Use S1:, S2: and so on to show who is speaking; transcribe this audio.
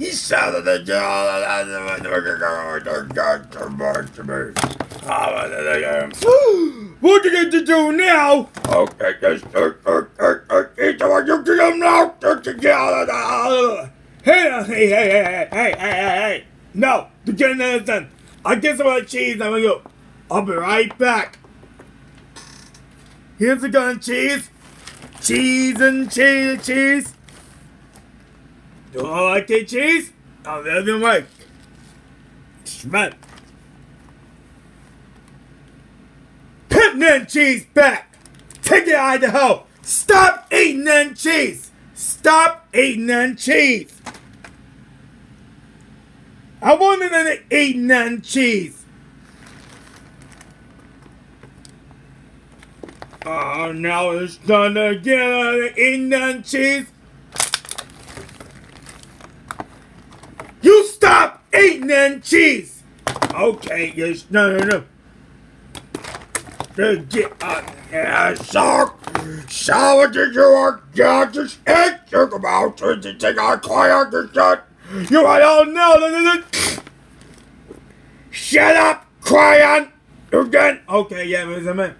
S1: He at you. What you going to do now? Okay, just eat what you do now. Hey, hey, hey, hey, hey, hey, hey, hey. No, you can't understand. I get some of the cheese. I'm gonna go. I'll be right back. Here's the gun cheese. Cheese and cheese, cheese. Do oh, I like cheese? I'll let them like. Schmuck. Put that cheese back. Take it out of the. Stop eating that cheese. Stop eating that cheese. I wanted to eat that cheese. Oh, now it's done again. Eating that cheese. You that cheese. Okay, yes, no, no, no. To get up, yeah, shark. Shower did you want just eat? Talk about to take our quiet the shut. You I don't know. Shut up, Crayon. Again. Okay, yeah, Mr. Man.